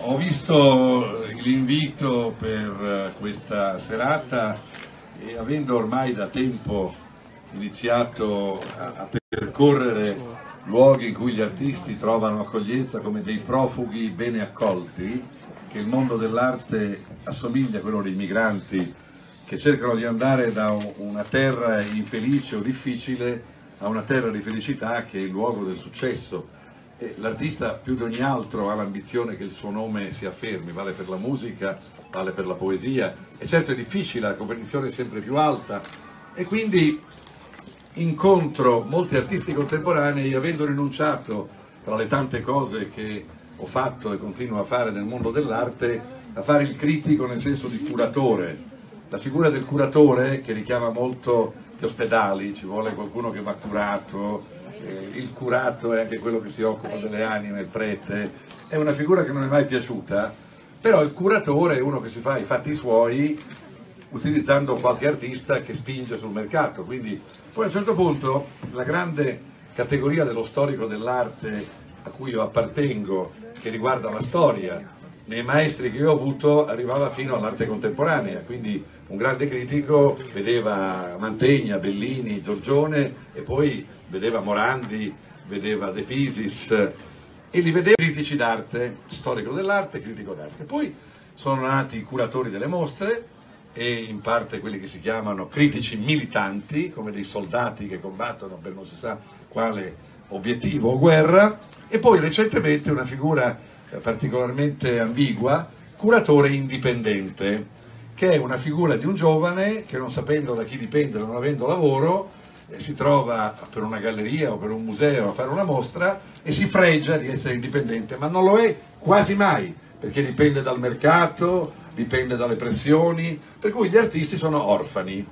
Ho visto l'invito per questa serata e avendo ormai da tempo iniziato a, percorrere luoghi in cui gli artisti trovano accoglienza come dei profughi bene accolti, che il mondo dell'arte assomiglia a quello dei migranti che cercano di andare da una terra infelice o difficile a una terra di felicità che è il luogo del successo l'artista più di ogni altro ha l'ambizione che il suo nome si affermi, vale per la musica, vale per la poesia. E certo è difficile, la competizione è sempre più alta. E quindi incontro molti artisti contemporanei avendo rinunciato tra le tante cose che ho fatto e continuo a fare nel mondo dell'arte a fare il critico nel senso di curatore. La figura del curatore che richiama molto gli ospedali, ci vuole qualcuno che va curato, eh, il curato è anche quello che si occupa delle anime, il prete, è una figura che non è mai piaciuta, però il curatore è uno che si fa i fatti suoi utilizzando qualche artista che spinge sul mercato, quindi poi a un certo punto la grande categoria dello storico dell'arte a cui io appartengo, che riguarda la storia, nei maestri che io ho avuto arrivava fino all'arte contemporanea, quindi un grande critico vedeva Mantegna, Bellini, Giorgione e poi vedeva Morandi, vedeva De Pisis e li vedeva critici d'arte, storico dell'arte, critico d'arte. Poi sono nati i curatori delle mostre e in parte quelli che si chiamano critici militanti, come dei soldati che combattono per non si sa quale obiettivo o guerra, e poi recentemente una figura particolarmente ambigua, curatore indipendente, che è una figura di un giovane che non sapendo da chi dipende, non avendo lavoro, si trova per una galleria o per un museo a fare una mostra e si fregia di essere indipendente, ma non lo è quasi mai, perché dipende dal mercato, dipende dalle pressioni, per cui gli artisti sono orfani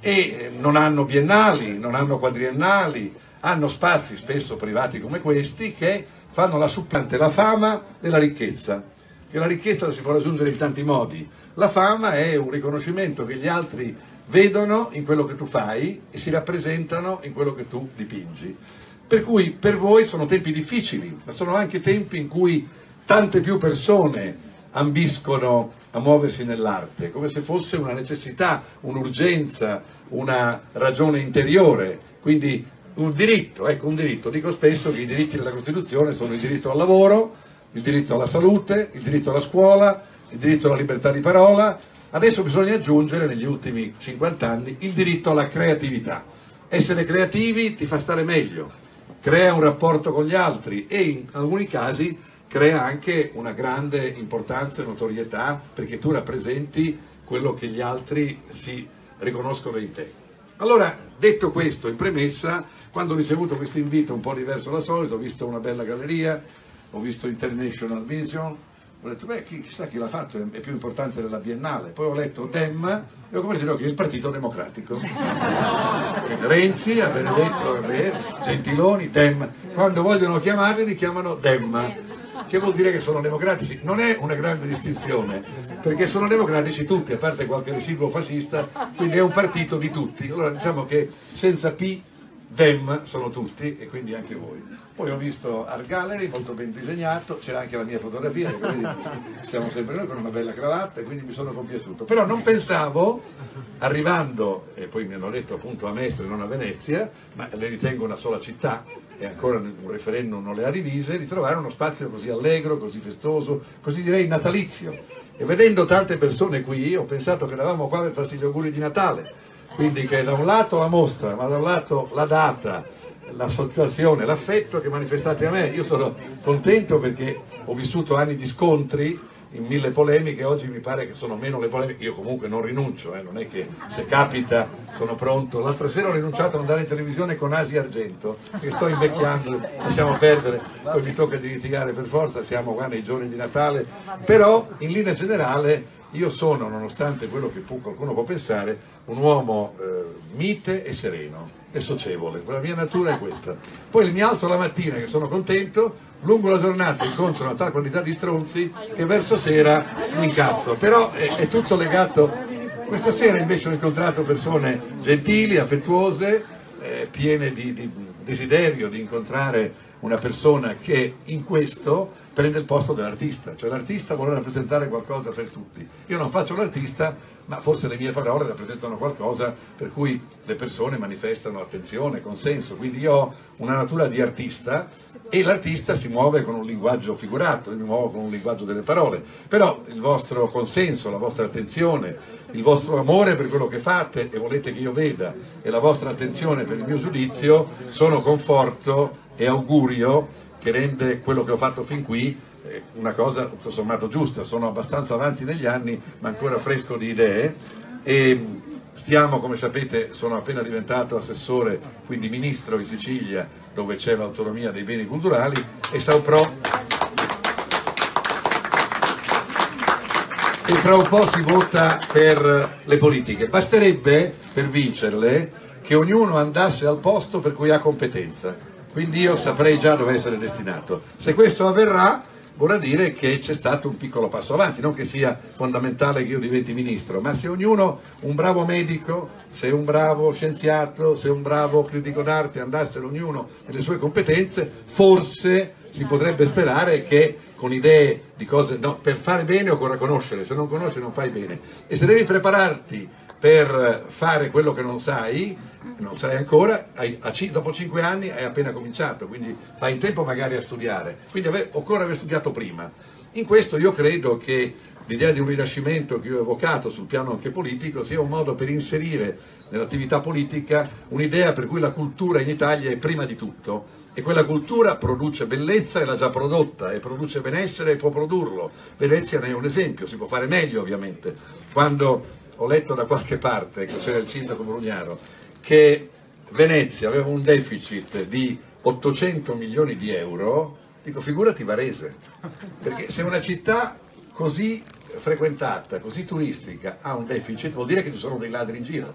e eh, non hanno biennali, non hanno quadriennali, hanno spazi spesso privati come questi che fanno la supplante la fama della ricchezza, che la ricchezza si può raggiungere in tanti modi. La fama è un riconoscimento che gli altri vedono in quello che tu fai e si rappresentano in quello che tu dipingi. Per cui per voi sono tempi difficili, ma sono anche tempi in cui tante più persone ambiscono a muoversi nell'arte, come se fosse una necessità, un'urgenza, una ragione interiore. Quindi un diritto, ecco un diritto, dico spesso che i diritti della Costituzione sono il diritto al lavoro, il diritto alla salute, il diritto alla scuola, il diritto alla libertà di parola, adesso bisogna aggiungere negli ultimi 50 anni il diritto alla creatività. Essere creativi ti fa stare meglio, crea un rapporto con gli altri e in alcuni casi crea anche una grande importanza e notorietà perché tu rappresenti quello che gli altri si riconoscono in te. Allora, detto questo in premessa, quando ho ricevuto questo invito un po' diverso dal solito, ho visto una bella galleria, ho visto International Vision, ho detto, beh, chissà chi l'ha fatto, è più importante della Biennale. Poi ho letto Dem e ho cominciato che è il Partito Democratico. Renzi, a Benedetto, Gentiloni, Dem. Quando vogliono chiamarli li chiamano Dem, che vuol dire che sono democratici. Non è una grande distinzione, perché sono democratici tutti, a parte qualche residuo fascista, quindi è un partito di tutti. Allora diciamo che senza P Dem sono tutti e quindi anche voi. Poi ho visto Art Gallery molto ben disegnato, c'era anche la mia fotografia, quindi siamo sempre noi con una bella cravatta e quindi mi sono compiaciuto. Però non pensavo, arrivando, e poi mi hanno detto appunto a Mestre, non a Venezia, ma le ritengo una sola città e ancora un referendum non le ha divise, di trovare uno spazio così allegro, così festoso, così direi natalizio. E vedendo tante persone qui ho pensato che eravamo qua per farci gli auguri di Natale quindi che da un lato la mostra, ma da un lato la data, la soddisfazione, l'affetto che manifestate a me. Io sono contento perché ho vissuto anni di scontri in mille polemiche, oggi mi pare che sono meno le polemiche, io comunque non rinuncio, eh, non è che se capita sono pronto. L'altra sera ho rinunciato ad andare in televisione con Asi Argento, che sto invecchiando, lasciamo perdere, poi mi tocca di litigare per forza, siamo qua nei giorni di Natale, però in linea generale io sono, nonostante quello che qualcuno può pensare, un uomo eh, mite e sereno e socievole. La mia natura è questa. Poi mi alzo la mattina che sono contento, lungo la giornata incontro una tal quantità di stronzi che verso sera mi incazzo. Però è, è tutto legato. Questa sera invece ho incontrato persone gentili, affettuose, eh, piene di, di desiderio di incontrare una persona che in questo prende il posto dell'artista, cioè l'artista vuole rappresentare qualcosa per tutti. Io non faccio l'artista, ma forse le mie parole rappresentano qualcosa per cui le persone manifestano attenzione, consenso, quindi io ho una natura di artista e l'artista si muove con un linguaggio figurato, io mi muovo con un linguaggio delle parole, però il vostro consenso, la vostra attenzione, il vostro amore per quello che fate e volete che io veda e la vostra attenzione per il mio giudizio sono conforto e augurio che rende quello che ho fatto fin qui eh, una cosa tutto sommato giusta. Sono abbastanza avanti negli anni, ma ancora fresco di idee e stiamo, come sapete, sono appena diventato assessore, quindi ministro in Sicilia, dove c'è l'autonomia dei beni culturali e saprò e fra un po' si vota per le politiche. Basterebbe per vincerle che ognuno andasse al posto per cui ha competenza quindi io saprei già dove essere destinato. Se questo avverrà vorrà dire che c'è stato un piccolo passo avanti, non che sia fondamentale che io diventi ministro, ma se ognuno, un bravo medico, se un bravo scienziato, se un bravo critico d'arte andassero ognuno nelle sue competenze, forse si potrebbe sperare che con idee di cose, no, per fare bene occorre conoscere, se non conosci non fai bene. E se devi prepararti per fare quello che non sai, non sai ancora, hai, dopo cinque anni hai appena cominciato, quindi fai in tempo magari a studiare, quindi ave, occorre aver studiato prima. In questo io credo che l'idea di un rinascimento che io ho evocato sul piano anche politico sia un modo per inserire nell'attività politica un'idea per cui la cultura in Italia è prima di tutto e quella cultura produce bellezza e l'ha già prodotta e produce benessere e può produrlo. Venezia ne è un esempio, si può fare meglio ovviamente. Quando ho letto da qualche parte, che c'era il sindaco Brugnaro, che Venezia aveva un deficit di 800 milioni di euro, dico figurati Varese, perché se una città così frequentata, così turistica ha un deficit vuol dire che ci sono dei ladri in giro,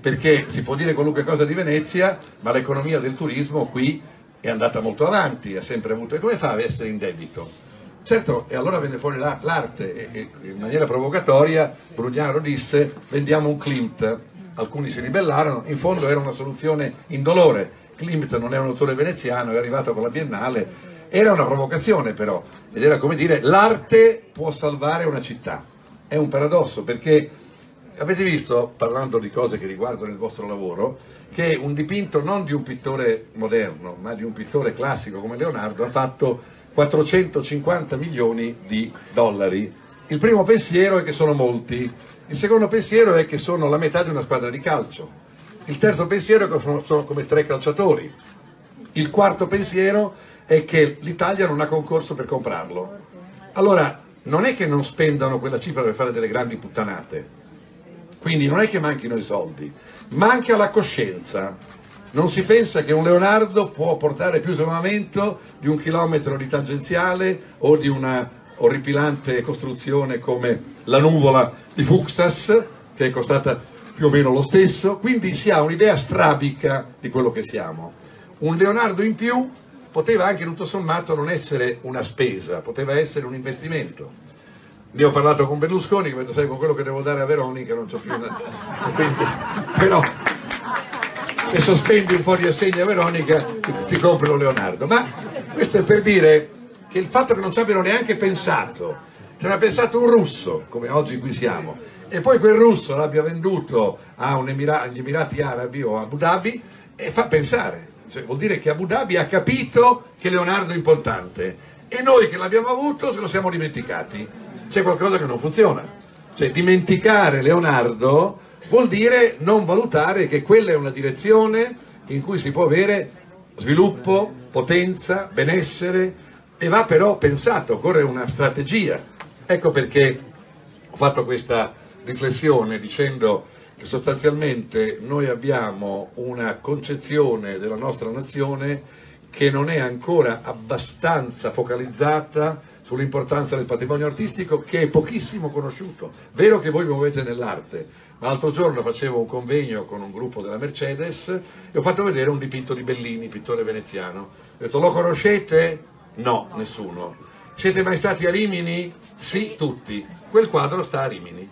perché si può dire qualunque cosa di Venezia, ma l'economia del turismo qui è andata molto avanti, ha sempre avuto, e come fa ad essere in debito? Certo, e allora venne fuori l'arte e, e in maniera provocatoria Brugnaro disse vendiamo un Klimt, alcuni si ribellarono, in fondo era una soluzione indolore, Klimt non è un autore veneziano, è arrivato con la Biennale, era una provocazione però, ed era come dire l'arte può salvare una città, è un paradosso perché avete visto, parlando di cose che riguardano il vostro lavoro, che un dipinto non di un pittore moderno, ma di un pittore classico come Leonardo ha fatto 450 milioni di dollari. Il primo pensiero è che sono molti, il secondo pensiero è che sono la metà di una squadra di calcio, il terzo pensiero è che sono, sono come tre calciatori, il quarto pensiero è che l'Italia non ha concorso per comprarlo. Allora, non è che non spendano quella cifra per fare delle grandi puttanate, quindi non è che manchino i soldi, manca la coscienza non si pensa che un Leonardo può portare più isolamento di un chilometro di tangenziale o di una orripilante costruzione come la nuvola di Fuxas, che è costata più o meno lo stesso, quindi si ha un'idea strabica di quello che siamo. Un Leonardo in più poteva anche tutto sommato non essere una spesa, poteva essere un investimento. Ne ho parlato con Berlusconi, che sai con quello che devo dare a Veronica non c'ho più una... Quindi, però se sospendi un po' di assegni a Veronica ti, ti comprano Leonardo. Ma questo è per dire che il fatto che non ci abbiano neanche pensato, ci aveva pensato un russo, come oggi qui siamo, e poi quel russo l'abbia venduto Emira- agli Emirati Arabi o a Abu Dhabi, e fa pensare. Cioè, vuol dire che Abu Dhabi ha capito che Leonardo è importante e noi che l'abbiamo avuto ce lo siamo dimenticati. C'è qualcosa che non funziona. Cioè, dimenticare Leonardo vuol dire non valutare che quella è una direzione in cui si può avere sviluppo, potenza, benessere e va però pensato, occorre una strategia. Ecco perché ho fatto questa riflessione dicendo che sostanzialmente noi abbiamo una concezione della nostra nazione che non è ancora abbastanza focalizzata sull'importanza del patrimonio artistico che è pochissimo conosciuto. Vero che voi vi muovete nell'arte, ma l'altro giorno facevo un convegno con un gruppo della Mercedes e ho fatto vedere un dipinto di Bellini, pittore veneziano. Ho detto, lo conoscete? No, nessuno. Siete mai stati a Rimini? Sì, tutti. Quel quadro sta a Rimini.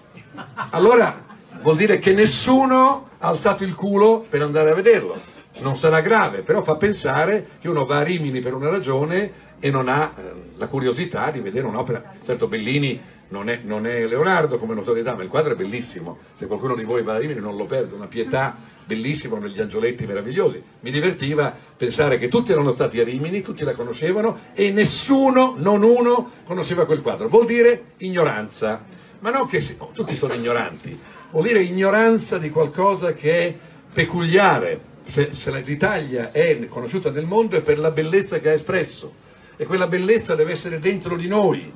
Allora vuol dire che nessuno ha alzato il culo per andare a vederlo. Non sarà grave, però fa pensare che uno va a Rimini per una ragione e non ha eh, la curiosità di vedere un'opera. Certo Bellini non è, non è, Leonardo come notorietà, ma il quadro è bellissimo. Se qualcuno di voi va a Rimini non lo perde, una pietà bellissima, negli angioletti meravigliosi. Mi divertiva pensare che tutti erano stati a Rimini, tutti la conoscevano e nessuno, non uno, conosceva quel quadro. Vuol dire ignoranza, ma non che si, oh, tutti sono ignoranti, vuol dire ignoranza di qualcosa che è peculiare. Se, se l'Italia è conosciuta nel mondo è per la bellezza che ha espresso e quella bellezza deve essere dentro di noi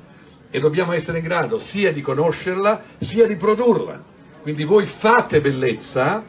e dobbiamo essere in grado sia di conoscerla sia di produrla. Quindi voi fate bellezza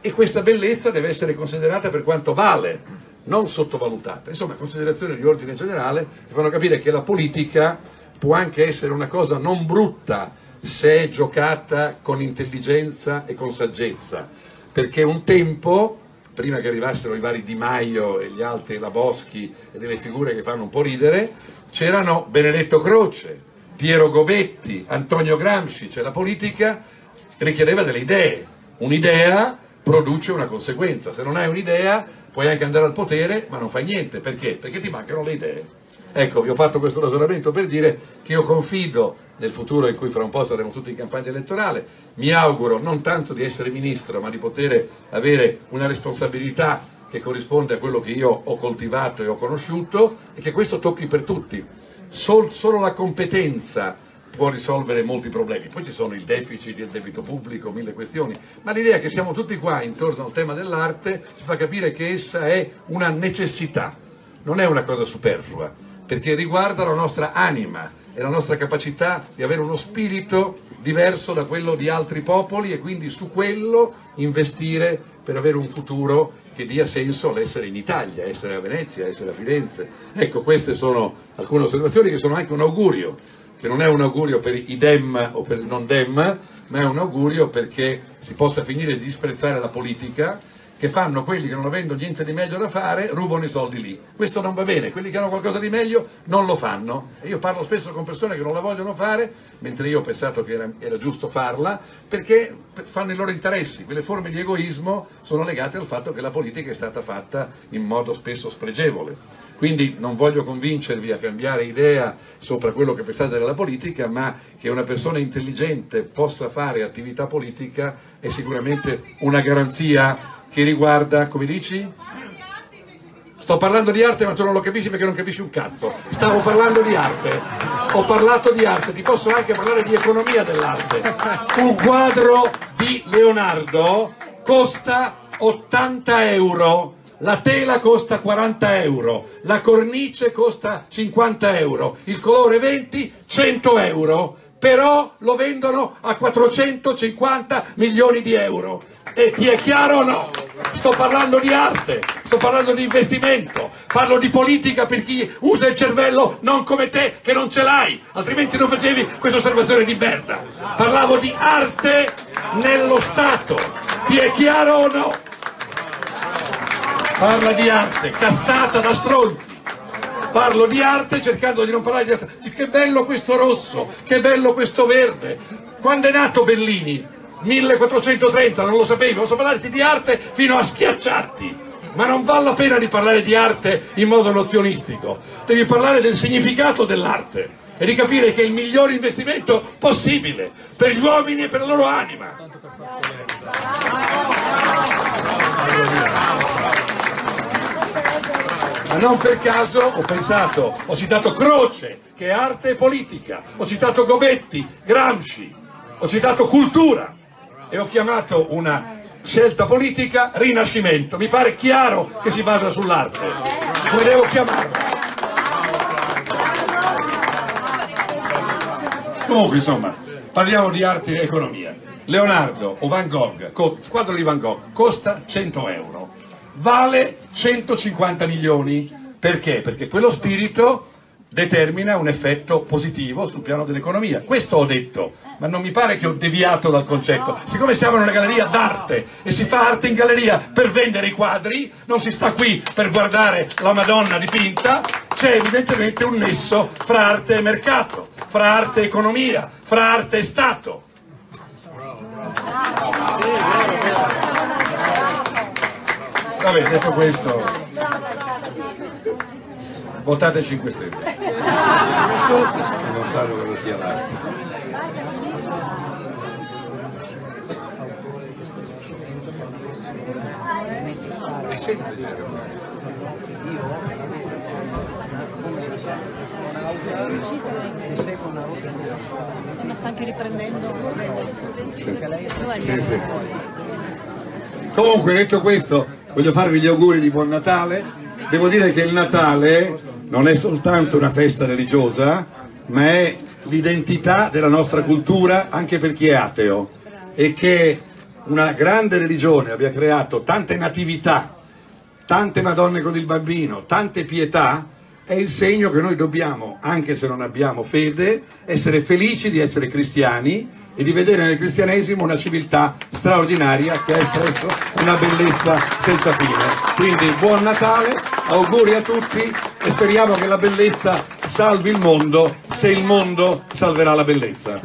e questa bellezza deve essere considerata per quanto vale, non sottovalutata. Insomma, considerazioni di ordine generale che fanno capire che la politica può anche essere una cosa non brutta se è giocata con intelligenza e con saggezza, perché un tempo prima che arrivassero i vari Di Maio e gli altri, la Boschi e delle figure che fanno un po' ridere, c'erano Benedetto Croce, Piero Gobetti, Antonio Gramsci, cioè la politica richiedeva delle idee, un'idea produce una conseguenza, se non hai un'idea puoi anche andare al potere ma non fai niente, perché? Perché ti mancano le idee. Ecco, vi ho fatto questo ragionamento per dire che io confido nel futuro in cui fra un po' saremo tutti in campagna elettorale, mi auguro non tanto di essere ministro, ma di poter avere una responsabilità che corrisponde a quello che io ho coltivato e ho conosciuto e che questo tocchi per tutti. Sol, solo la competenza può risolvere molti problemi. Poi ci sono il deficit, il debito pubblico, mille questioni, ma l'idea che siamo tutti qua intorno al tema dell'arte ci fa capire che essa è una necessità, non è una cosa superflua perché riguarda la nostra anima e la nostra capacità di avere uno spirito diverso da quello di altri popoli e quindi su quello investire per avere un futuro che dia senso all'essere in Italia, essere a Venezia, essere a Firenze. Ecco, queste sono alcune osservazioni che sono anche un augurio, che non è un augurio per i dem o per il non dem, ma è un augurio perché si possa finire di disprezzare la politica che fanno quelli che non avendo niente di meglio da fare rubano i soldi lì. Questo non va bene, quelli che hanno qualcosa di meglio non lo fanno. Io parlo spesso con persone che non la vogliono fare, mentre io ho pensato che era, era giusto farla, perché fanno i loro interessi. Quelle forme di egoismo sono legate al fatto che la politica è stata fatta in modo spesso spregevole. Quindi non voglio convincervi a cambiare idea sopra quello che pensate della politica, ma che una persona intelligente possa fare attività politica è sicuramente una garanzia che riguarda, come dici? Sto parlando di arte ma tu non lo capisci perché non capisci un cazzo. Stavo parlando di arte. Ho parlato di arte, ti posso anche parlare di economia dell'arte. Un quadro di Leonardo costa 80 euro. La tela costa 40 euro, la cornice costa 50 euro, il colore 20, 100 euro, però lo vendono a 450 milioni di euro. E ti è chiaro o no? Sto parlando di arte, sto parlando di investimento, parlo di politica per chi usa il cervello non come te che non ce l'hai, altrimenti non facevi questa osservazione di merda. Parlavo di arte nello Stato, ti è chiaro o no? Parla di arte, cassata da stronzi. Parlo di arte cercando di non parlare di arte. Che bello questo rosso, che bello questo verde. Quando è nato Bellini? 1430, non lo sapevi, posso parlarti di arte fino a schiacciarti, ma non vale la pena di parlare di arte in modo nozionistico, devi parlare del significato dell'arte e di capire che è il miglior investimento possibile per gli uomini e per la loro anima. Ma non per caso ho pensato, ho citato Croce, che è arte e politica, ho citato Gobetti, Gramsci, ho citato cultura, e ho chiamato una scelta politica rinascimento. Mi pare chiaro che si basa sull'arte. Come devo chiamarla? Comunque, insomma, parliamo di arte e economia. Leonardo o Van Gogh, quadro di Van Gogh costa 100 euro, vale 150 milioni. Perché? Perché quello spirito determina un effetto positivo sul piano dell'economia. Questo ho detto, ma non mi pare che ho deviato dal concetto. Siccome siamo in una galleria d'arte e si fa arte in galleria per vendere i quadri, non si sta qui per guardare la Madonna dipinta, c'è evidentemente un nesso fra arte e mercato, fra arte e economia, fra arte e Stato. Vabbè, detto questo, votate 5 Stelle. non sanno cosa sia l'arte. È semplice. Ma sta anche riprendendo. Il Sì, sì. Comunque, detto questo, voglio farvi gli auguri di buon Natale. Devo dire che il Natale non è soltanto una festa religiosa, ma è l'identità della nostra cultura anche per chi è ateo. E che una grande religione abbia creato tante natività, tante Madonne con il bambino, tante pietà, è il segno che noi dobbiamo, anche se non abbiamo fede, essere felici di essere cristiani e di vedere nel cristianesimo una civiltà straordinaria che ha espresso una bellezza senza fine. Quindi buon Natale, auguri a tutti e speriamo che la bellezza salvi il mondo se il mondo salverà la bellezza.